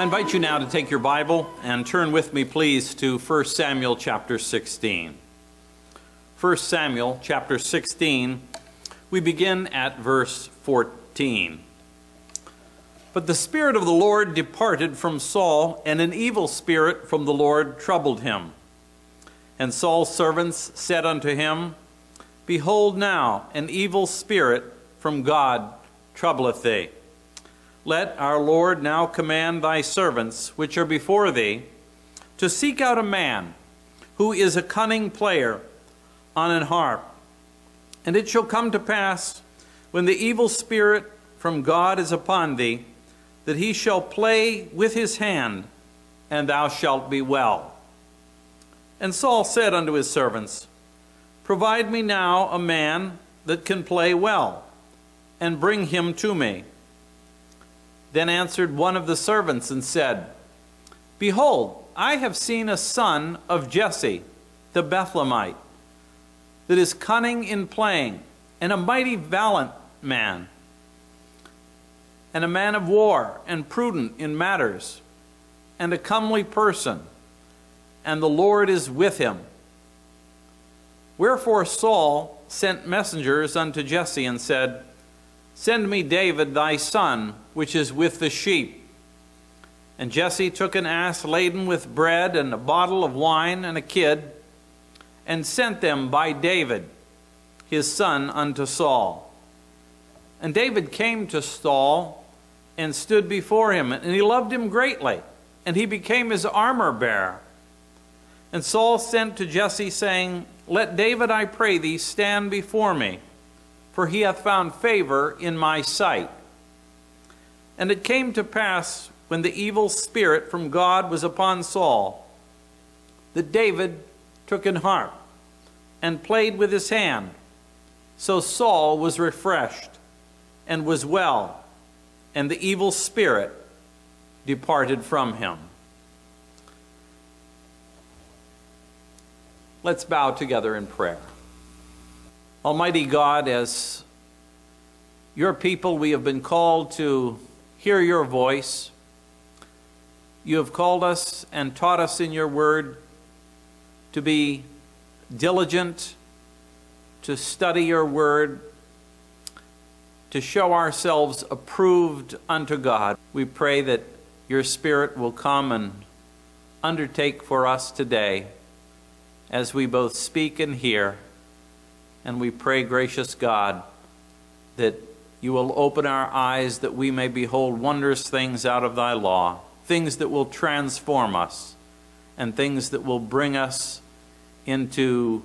I invite you now to take your Bible and turn with me, please, to 1 Samuel chapter 16. 1 Samuel chapter 16, we begin at verse 14. But the Spirit of the Lord departed from Saul, and an evil spirit from the Lord troubled him. And Saul's servants said unto him, Behold now, an evil spirit from God troubleth thee. Let our Lord now command thy servants, which are before thee, to seek out a man who is a cunning player on an harp. And it shall come to pass, when the evil spirit from God is upon thee, that he shall play with his hand, and thou shalt be well. And Saul said unto his servants, Provide me now a man that can play well, and bring him to me. Then answered one of the servants and said, Behold, I have seen a son of Jesse, the Bethlehemite, that is cunning in playing, and a mighty valiant man, and a man of war, and prudent in matters, and a comely person, and the Lord is with him. Wherefore Saul sent messengers unto Jesse and said, Send me David thy son, which is with the sheep. And Jesse took an ass laden with bread and a bottle of wine and a kid, and sent them by David, his son, unto Saul. And David came to Saul and stood before him, and he loved him greatly, and he became his armor bearer. And Saul sent to Jesse, saying, Let David, I pray thee, stand before me for he hath found favor in my sight. And it came to pass, when the evil spirit from God was upon Saul, that David took an harp and played with his hand. So Saul was refreshed and was well, and the evil spirit departed from him. Let's bow together in prayer. Almighty God, as your people, we have been called to hear your voice. You have called us and taught us in your word to be diligent, to study your word, to show ourselves approved unto God. We pray that your Spirit will come and undertake for us today as we both speak and hear. And we pray, gracious God, that you will open our eyes that we may behold wondrous things out of thy law, things that will transform us, and things that will bring us into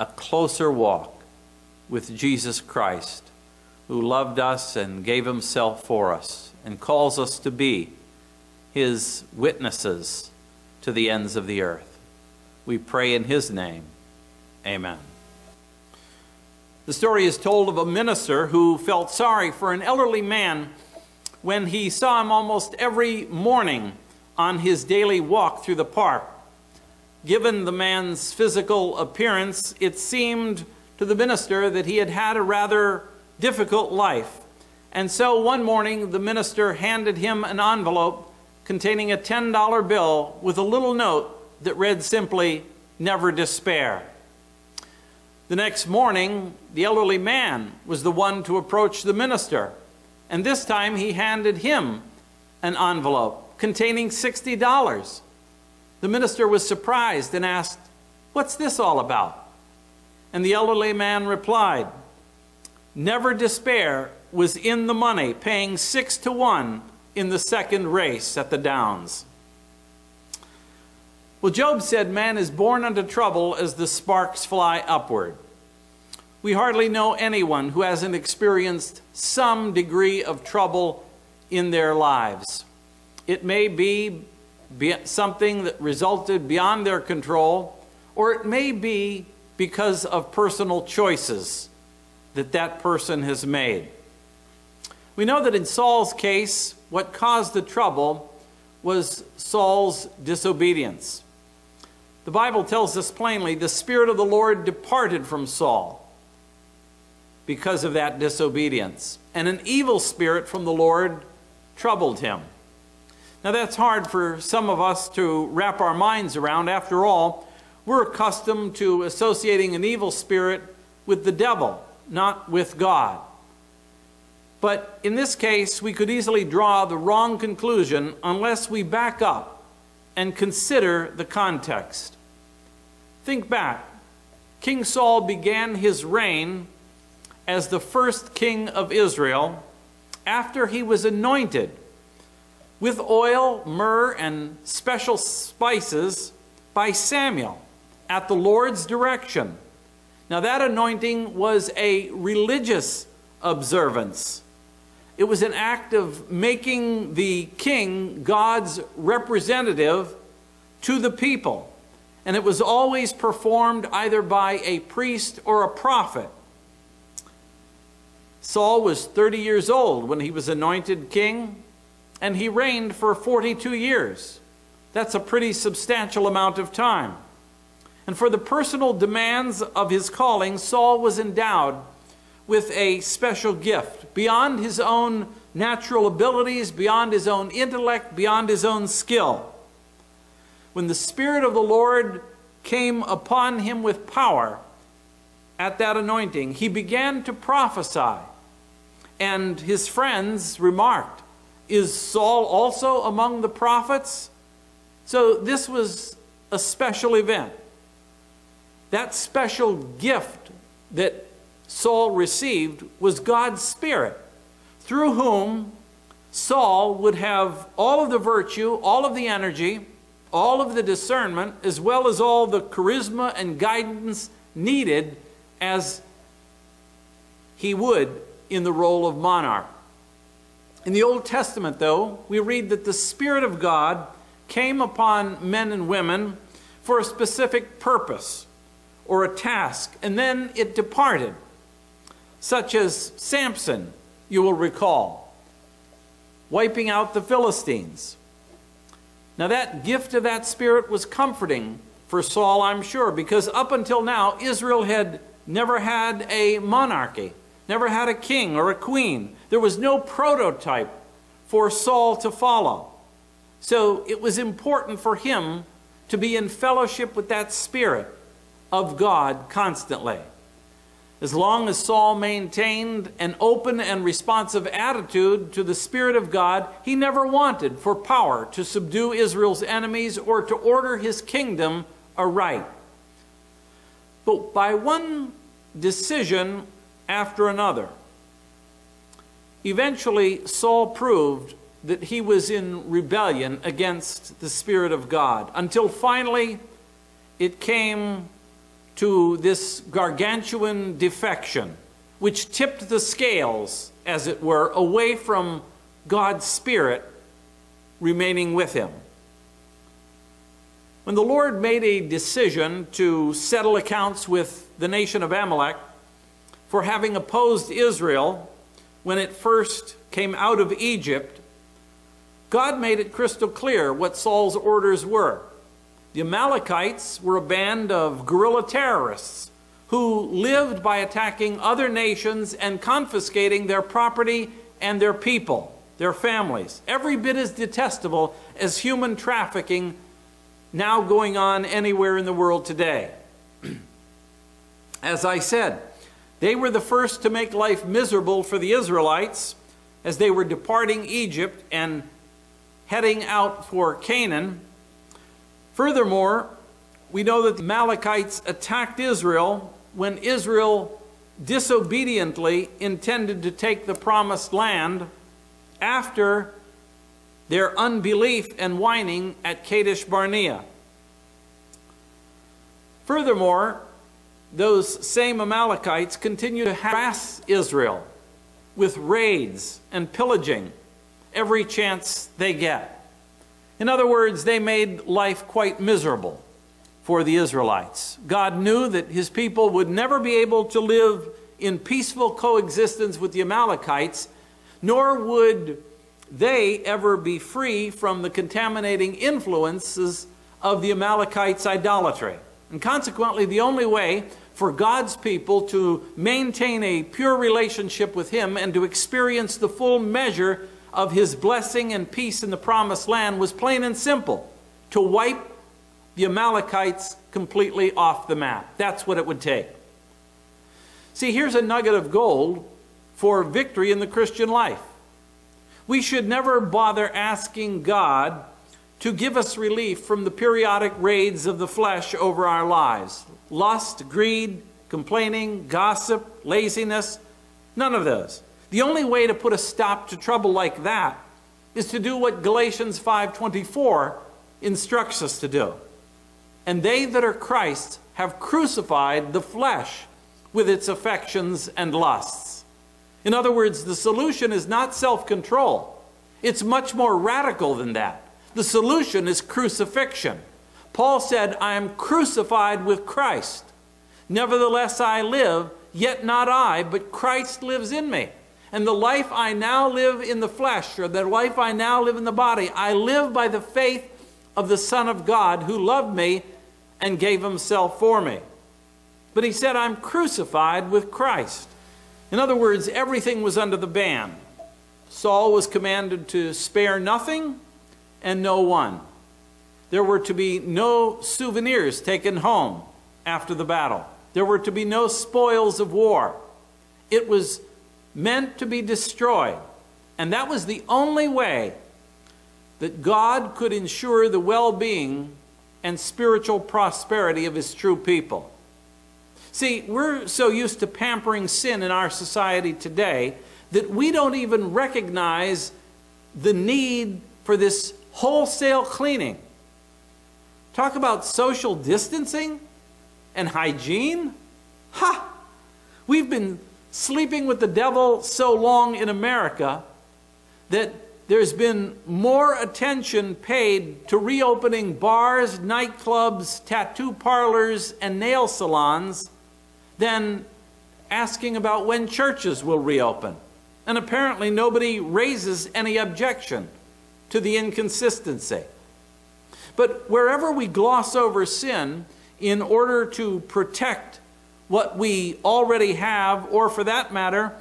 a closer walk with Jesus Christ, who loved us and gave himself for us, and calls us to be his witnesses to the ends of the earth. We pray in his name. Amen. The story is told of a minister who felt sorry for an elderly man when he saw him almost every morning on his daily walk through the park. Given the man's physical appearance, it seemed to the minister that he had had a rather difficult life. And so one morning, the minister handed him an envelope containing a $10 bill with a little note that read simply, Never despair. The next morning, the elderly man was the one to approach the minister, and this time he handed him an envelope containing $60. The minister was surprised and asked, What's this all about? And the elderly man replied, Never despair was in the money, paying six to one in the second race at the Downs. Well, Job said, Man is born unto trouble as the sparks fly upward. We hardly know anyone who hasn't experienced some degree of trouble in their lives. It may be something that resulted beyond their control, or it may be because of personal choices that that person has made. We know that in Saul's case, what caused the trouble was Saul's disobedience. The Bible tells us plainly the Spirit of the Lord departed from Saul because of that disobedience, and an evil spirit from the Lord troubled him. Now, that's hard for some of us to wrap our minds around. After all, we're accustomed to associating an evil spirit with the devil, not with God. But in this case, we could easily draw the wrong conclusion unless we back up and consider the context. Think back. King Saul began his reign as the first king of Israel after he was anointed with oil, myrrh, and special spices by Samuel at the Lord's direction. Now, that anointing was a religious observance. It was an act of making the king God's representative to the people. And it was always performed either by a priest or a prophet. Saul was 30 years old when he was anointed king, and he reigned for 42 years. That's a pretty substantial amount of time. And for the personal demands of his calling, Saul was endowed with a special gift beyond his own natural abilities, beyond his own intellect, beyond his own skill. When the Spirit of the Lord came upon him with power at that anointing, he began to prophesy. And his friends remarked, Is Saul also among the prophets? So this was a special event. That special gift that Saul received was God's Spirit, through whom Saul would have all of the virtue, all of the energy, all of the discernment, as well as all the charisma and guidance needed as he would in the role of monarch. In the Old Testament, though, we read that the Spirit of God came upon men and women for a specific purpose or a task, and then it departed, such as Samson, you will recall, wiping out the Philistines. Now, that gift of that Spirit was comforting for Saul, I'm sure, because up until now, Israel had never had a monarchy, never had a king or a queen. There was no prototype for Saul to follow. So it was important for him to be in fellowship with that Spirit of God constantly. As long as Saul maintained an open and responsive attitude to the Spirit of God, he never wanted for power to subdue Israel's enemies or to order his kingdom aright. But by one decision after another, eventually Saul proved that he was in rebellion against the Spirit of God until finally it came to this gargantuan defection, which tipped the scales, as it were, away from God's Spirit remaining with him. When the Lord made a decision to settle accounts with the nation of Amalek for having opposed Israel when it first came out of Egypt, God made it crystal clear what Saul's orders were. The Amalekites were a band of guerrilla terrorists who lived by attacking other nations and confiscating their property and their people, their families. Every bit as detestable as human trafficking now going on anywhere in the world today. As I said, they were the first to make life miserable for the Israelites as they were departing Egypt and heading out for Canaan. Furthermore, we know that the Amalekites attacked Israel when Israel disobediently intended to take the promised land after their unbelief and whining at Kadesh Barnea. Furthermore, those same Amalekites continue to harass Israel with raids and pillaging every chance they get. In other words, they made life quite miserable for the Israelites. God knew that his people would never be able to live in peaceful coexistence with the Amalekites, nor would they ever be free from the contaminating influences of the Amalekites' idolatry. And consequently, the only way for God's people to maintain a pure relationship with Him and to experience the full measure of his blessing and peace in the promised land was plain and simple to wipe the Amalekites completely off the map. That's what it would take. See, here's a nugget of gold for victory in the Christian life. We should never bother asking God to give us relief from the periodic raids of the flesh over our lives lust, greed, complaining, gossip, laziness, none of those. The only way to put a stop to trouble like that is to do what Galatians 5:24 instructs us to do. And they that are Christ have crucified the flesh with its affections and lusts. In other words, the solution is not self-control. It's much more radical than that. The solution is crucifixion. Paul said, I am crucified with Christ. Nevertheless, I live, yet not I, but Christ lives in me. And the life I now live in the flesh, or the life I now live in the body, I live by the faith of the Son of God who loved me and gave himself for me. But he said, I'm crucified with Christ. In other words, everything was under the ban. Saul was commanded to spare nothing and no one. There were to be no souvenirs taken home after the battle. There were to be no spoils of war. It was meant to be destroyed. And that was the only way that God could ensure the well being and spiritual prosperity of his true people. See, we're so used to pampering sin in our society today that we don't even recognize the need for this wholesale cleaning. Talk about social distancing and hygiene? Ha! We've been sleeping with the devil so long in America that there's been more attention paid to reopening bars, nightclubs, tattoo parlors, and nail salons than asking about when churches will reopen. And apparently nobody raises any objection to the inconsistency. But wherever we gloss over sin in order to protect what we already have, or for that matter,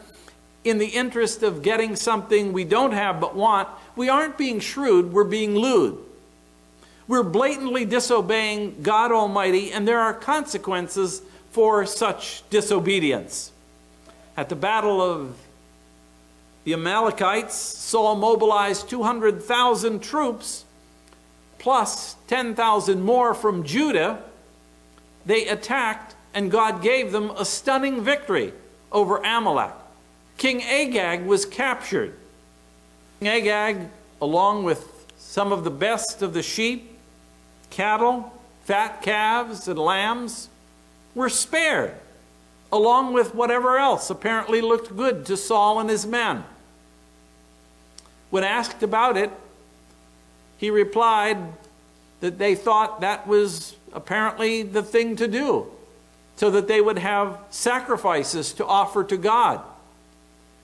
in the interest of getting something we don't have but want, we aren't being shrewd, we're being lewd. We're blatantly disobeying God Almighty, and there are consequences for such disobedience. At the Battle of the Amalekites, Saul mobilized 200,000 troops plus 10,000 more from Judah. They attacked, and God gave them a stunning victory over Amalek. King Agag was captured. King Agag, along with some of the best of the sheep, cattle, fat calves, and lambs, were spared, along with whatever else apparently looked good to Saul and his men. When asked about it, he replied that they thought that was apparently the thing to do, so that they would have sacrifices to offer to God.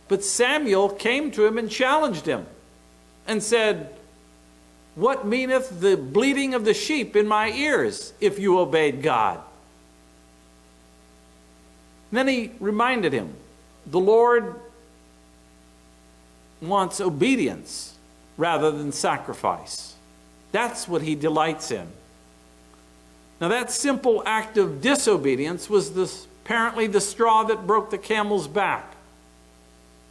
But Samuel came to him and challenged him and said, What meaneth the bleating of the sheep in my ears if you obeyed God? And then he reminded him, The Lord wants obedience rather than sacrifice. That's what he delights in. Now, that simple act of disobedience was this, apparently the straw that broke the camel's back.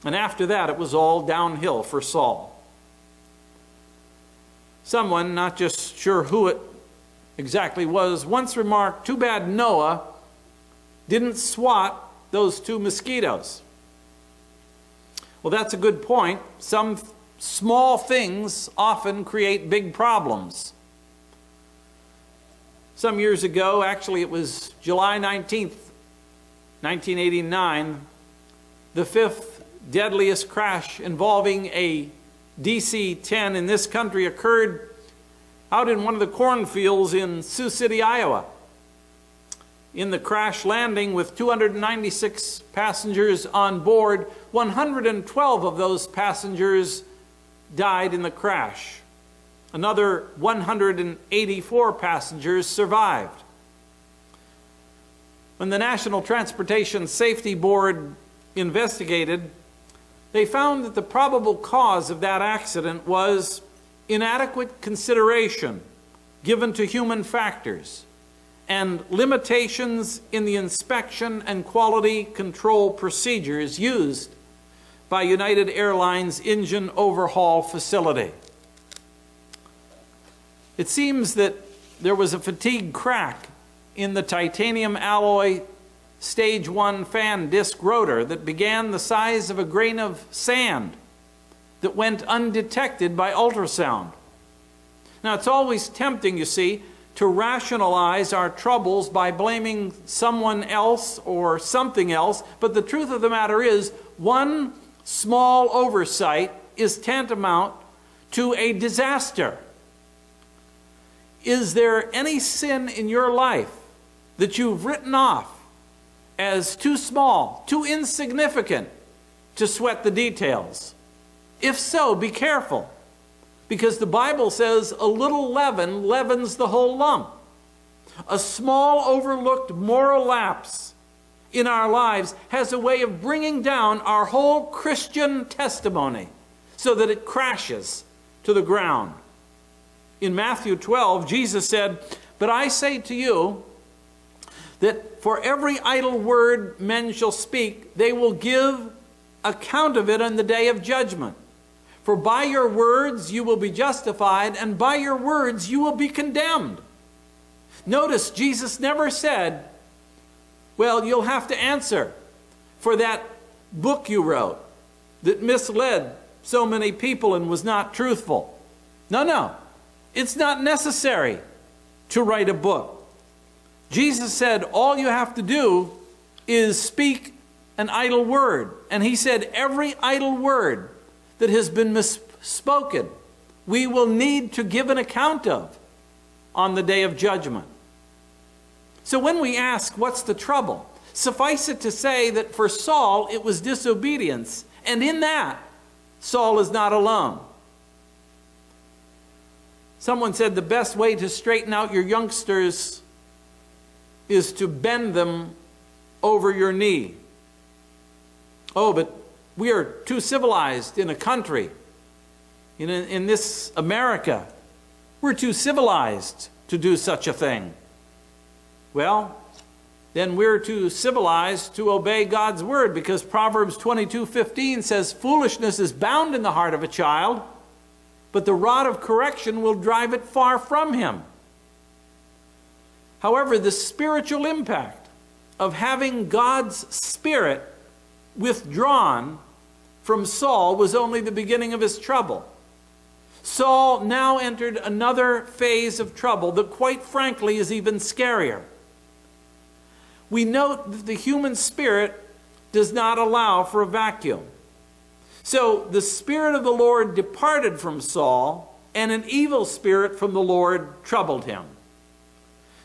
And after that, it was all downhill for Saul. Someone, not just sure who it exactly was, once remarked, Too bad Noah didn't swat those two mosquitoes. Well, that's a good point. Some small things often create big problems. Some years ago, actually, it was July 19th, 1989, the fifth deadliest crash involving a DC 10 in this country occurred out in one of the cornfields in Sioux City, Iowa in the crash landing with 296 passengers on board. 112 of those passengers died in the crash. Another 184 passengers survived. When the National Transportation Safety Board investigated, they found that the probable cause of that accident was inadequate consideration given to human factors and limitations in the inspection and quality control procedures used by United Airlines engine overhaul facility. It seems that there was a fatigue crack in the titanium alloy stage one fan disc rotor that began the size of a grain of sand that went undetected by ultrasound. Now, it's always tempting, you see, to rationalize our troubles by blaming someone else or something else, but the truth of the matter is, one small oversight is tantamount to a disaster. Is there any sin in your life that you've written off as too small, too insignificant to sweat the details? If so, be careful. Because the Bible says a little leaven leavens the whole lump. A small overlooked moral lapse in our lives has a way of bringing down our whole Christian testimony so that it crashes to the ground. In Matthew 12, Jesus said, But I say to you that for every idle word men shall speak, they will give account of it on the day of judgment. For by your words you will be justified, and by your words you will be condemned. Notice Jesus never said, Well, you'll have to answer for that book you wrote that misled so many people and was not truthful. No, no. It's not necessary to write a book. Jesus said, All you have to do is speak an idle word. And he said, Every idle word that has been misspoken, we will need to give an account of on the day of judgment. So when we ask, What's the trouble? Suffice it to say that for Saul it was disobedience, and in that, Saul is not alone. Someone said the best way to straighten out your youngsters is to bend them over your knee. Oh, but we are too civilized in a country, in, in this America. We're too civilized to do such a thing. Well, then we're too civilized to obey God's word because Proverbs 22:15 says foolishness is bound in the heart of a child, but the rod of correction will drive it far from him. However, the spiritual impact of having God's spirit withdrawn from Saul was only the beginning of his trouble. Saul now entered another phase of trouble that, quite frankly, is even scarier. We note that the human spirit does not allow for a vacuum. So the Spirit of the Lord departed from Saul, and an evil spirit from the Lord troubled him.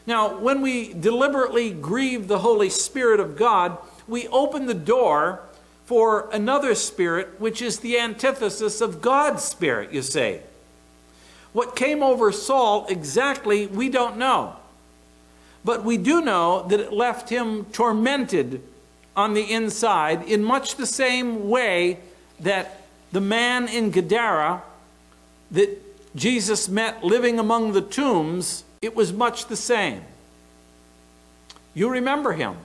Now, when we deliberately grieve the Holy Spirit of God, we open the door for another spirit, which is the antithesis of God's spirit, you say. What came over Saul exactly, we don't know. But we do know that it left him tormented on the inside in much the same way that the man in Gadara that Jesus met living among the tombs, it was much the same. You remember him.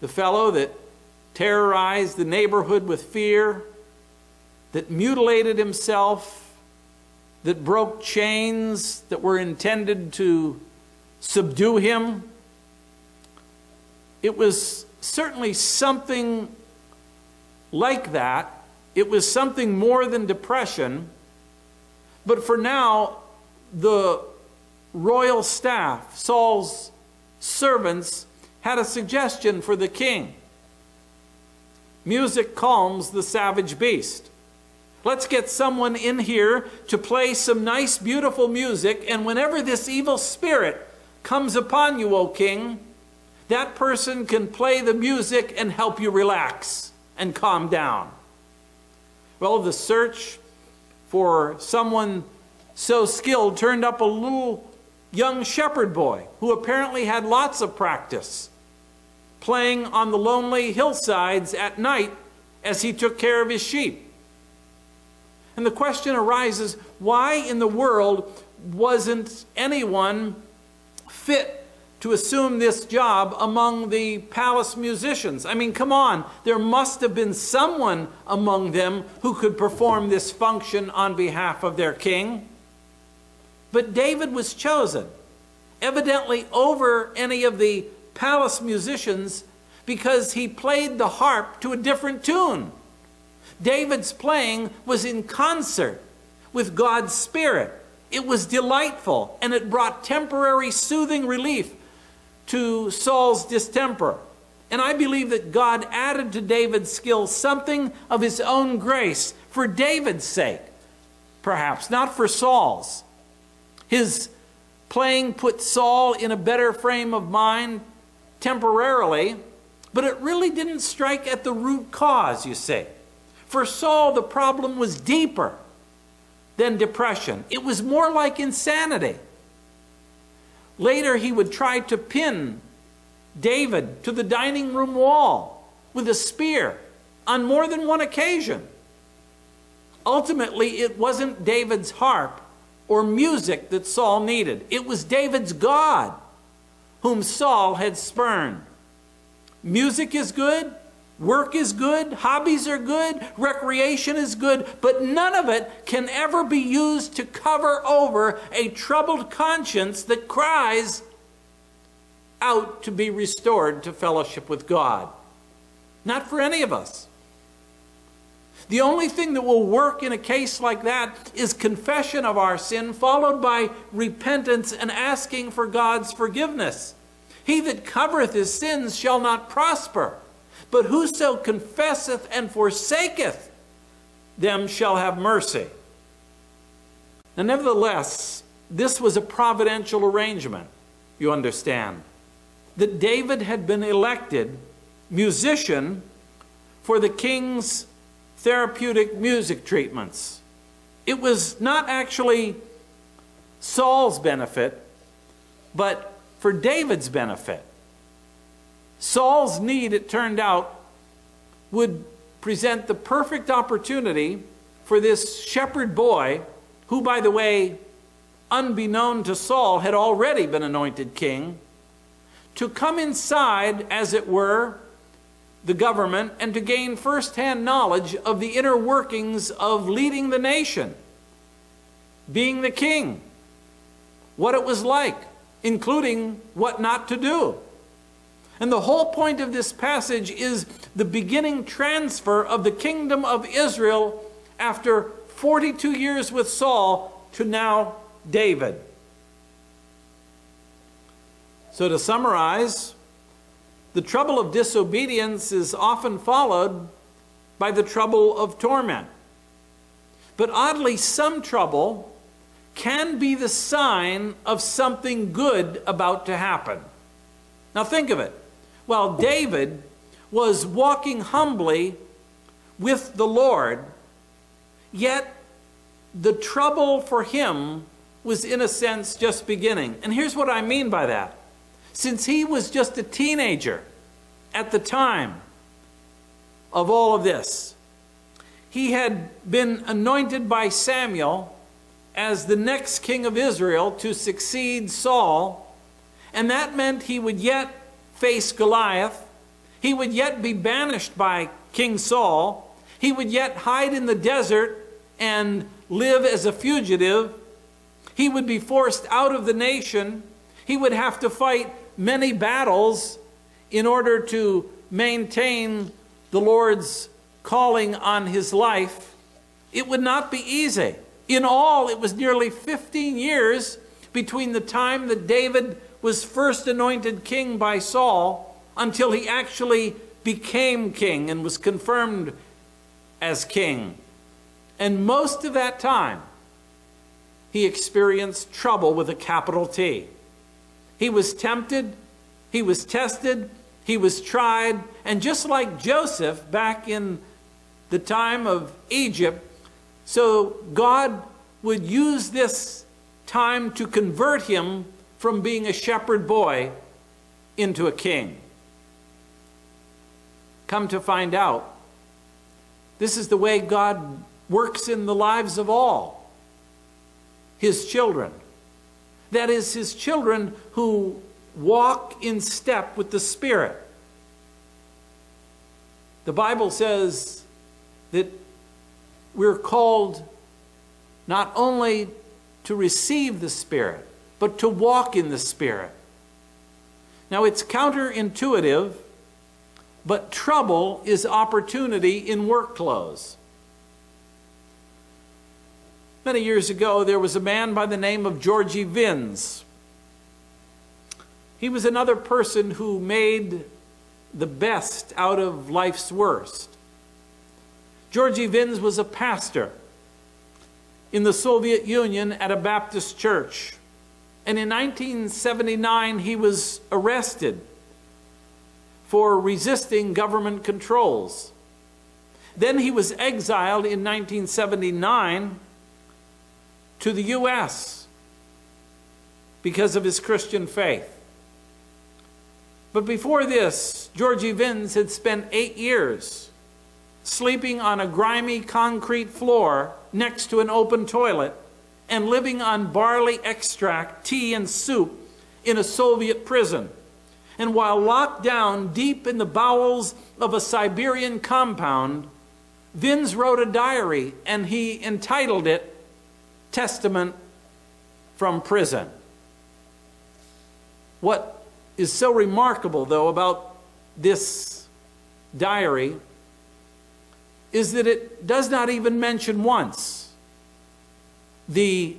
The fellow that terrorized the neighborhood with fear, that mutilated himself, that broke chains that were intended to subdue him. It was certainly something like that. It was something more than depression. But for now, the royal staff, Saul's servants, had a suggestion for the king. Music calms the savage beast. Let's get someone in here to play some nice, beautiful music, and whenever this evil spirit comes upon you, O king, that person can play the music and help you relax and calm down. Well, the search for someone so skilled turned up a little young shepherd boy who apparently had lots of practice playing on the lonely hillsides at night as he took care of his sheep. And the question arises why in the world wasn't anyone fit to assume this job among the palace musicians? I mean, come on, there must have been someone among them who could perform this function on behalf of their king. But David was chosen, evidently over any of the palace musicians, because he played the harp to a different tune. David's playing was in concert with God's Spirit. It was delightful and it brought temporary soothing relief to Saul's distemper. And I believe that God added to David's skill something of his own grace for David's sake, perhaps, not for Saul's. His playing put Saul in a better frame of mind temporarily, but it really didn't strike at the root cause, you see. For Saul, the problem was deeper than depression, it was more like insanity. Later, he would try to pin David to the dining room wall with a spear on more than one occasion. Ultimately, it wasn't David's harp or music that Saul needed, it was David's God whom Saul had spurned. Music is good, Work is good, hobbies are good, recreation is good, but none of it can ever be used to cover over a troubled conscience that cries out to be restored to fellowship with God. Not for any of us. The only thing that will work in a case like that is confession of our sin, followed by repentance and asking for God's forgiveness. He that covereth his sins shall not prosper. But whoso confesseth and forsaketh them shall have mercy. Now, nevertheless, this was a providential arrangement, you understand. That David had been elected musician for the king's therapeutic music treatments. It was not actually Saul's benefit, but for David's benefit. Saul's need, it turned out, would present the perfect opportunity for this shepherd boy, who, by the way, unbeknown to Saul, had already been anointed king, to come inside, as it were, the government and to gain firsthand knowledge of the inner workings of leading the nation, being the king, what it was like, including what not to do. And the whole point of this passage is the beginning transfer of the kingdom of Israel after 42 years with Saul to now David. So, to summarize, the trouble of disobedience is often followed by the trouble of torment. But oddly, some trouble can be the sign of something good about to happen. Now, think of it while David was walking humbly with the Lord, yet the trouble for him was, in a sense, just beginning. And here's what I mean by that. Since he was just a teenager at the time of all of this, he had been anointed by Samuel as the next king of Israel to succeed Saul, and that meant he would yet face Goliath. He would yet be banished by King Saul. He would yet hide in the desert and live as a fugitive. He would be forced out of the nation. He would have to fight many battles in order to maintain the Lord's calling on his life. It would not be easy. In all, it was nearly 15 years between the time that David was first anointed king by Saul until he actually became king and was confirmed as king. And most of that time, he experienced trouble with a capital T. He was tempted, he was tested, he was tried, and just like Joseph back in the time of Egypt, so God would use this time to convert him from being a shepherd boy into a king. Come to find out, This is the way God works in the lives of all his children. That is, his children who walk in step with the Spirit. The Bible says that we're called not only to receive the Spirit, but to walk in the Spirit. Now, it's counterintuitive, but trouble is opportunity in work clothes. Many years ago, there was a man by the name of Georgi Vins. He was another person who made the best out of life's worst. Georgi Vins was a pastor in the Soviet Union at a Baptist church. And in 1979, he was arrested for resisting government controls. Then he was exiled in 1979 to the U.S. because of his Christian faith. But before this, Georgi Vins had spent eight years sleeping on a grimy concrete floor next to an open toilet and living on barley extract, tea, and soup in a Soviet prison. And while locked down deep in the bowels of a Siberian compound, Vins wrote a diary and he entitled it Testament from Prison. What is so remarkable, though, about this diary is that it does not even mention once the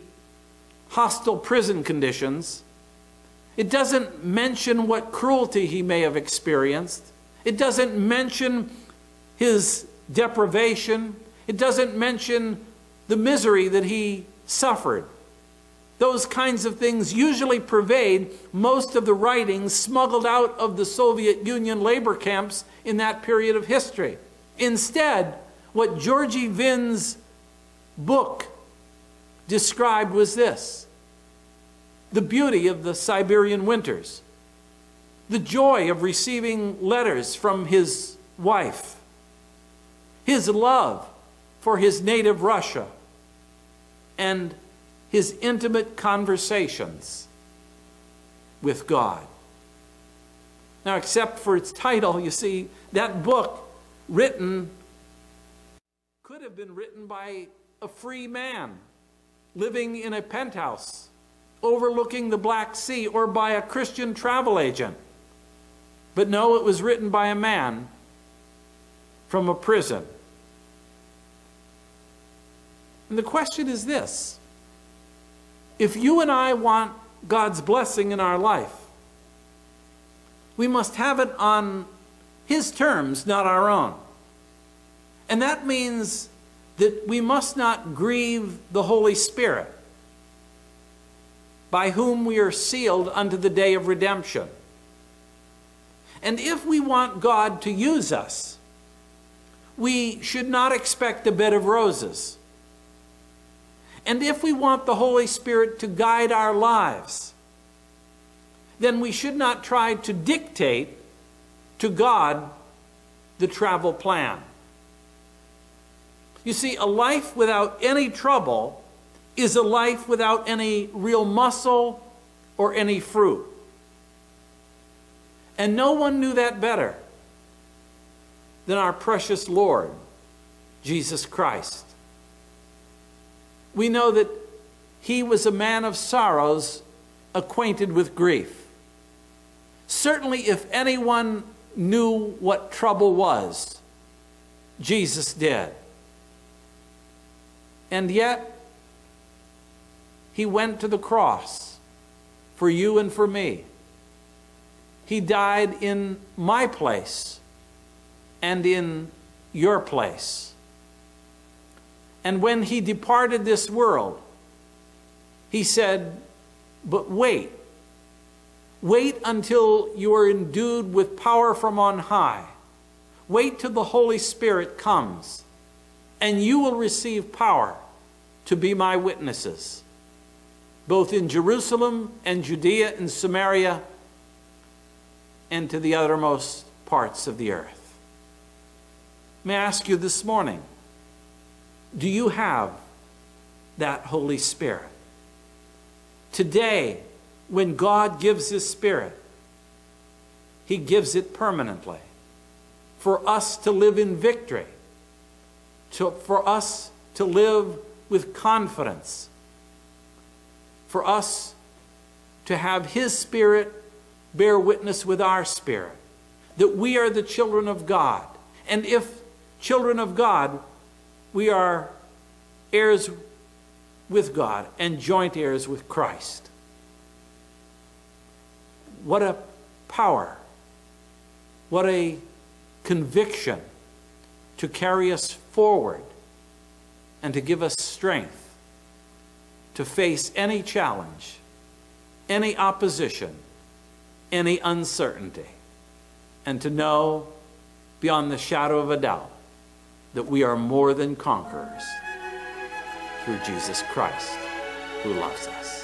hostile prison conditions. It doesn't mention what cruelty he may have experienced. It doesn't mention his deprivation. It doesn't mention the misery that he suffered. Those kinds of things usually pervade most of the writings smuggled out of the Soviet Union labor camps in that period of history. Instead, what Georgi Vin's book described was this the beauty of the Siberian winters, the joy of receiving letters from his wife, his love for his native Russia, and his intimate conversations with God. Now, except for its title, you see, that book written could have been written by a free man living in a penthouse overlooking the Black Sea or by a Christian travel agent. But no, it was written by a man from a prison. And the question is this if you and I want God's blessing in our life, we must have it on His terms, not our own. And that means that we must not grieve the Holy Spirit, by whom we are sealed unto the day of redemption. And if we want God to use us, we should not expect a bed of roses. And if we want the Holy Spirit to guide our lives, then we should not try to dictate to God the travel plan. You see, a life without any trouble is a life without any real muscle or any fruit. And no one knew that better than our precious Lord, Jesus Christ. We know that he was a man of sorrows, acquainted with grief. Certainly, if anyone knew what trouble was, Jesus did. And yet, he went to the cross for you and for me. He died in my place and in your place. And when he departed this world, he said, But wait. Wait until you are endued with power from on high. Wait till the Holy Spirit comes, and you will receive power to be my witnesses, both in Jerusalem and Judea and Samaria and to the uttermost parts of the earth. May I ask you this morning, Do you have that Holy Spirit? Today, when God gives His Spirit, He gives it permanently for us to live in victory, to, for us to live with confidence, for us to have His Spirit bear witness with our spirit that we are the children of God. And if children of God, we are heirs with God and joint heirs with Christ. What a power! What a conviction to carry us forward and to give us strength to face any challenge, any opposition, any uncertainty, and to know beyond the shadow of a doubt that we are more than conquerors through Jesus Christ who loves us.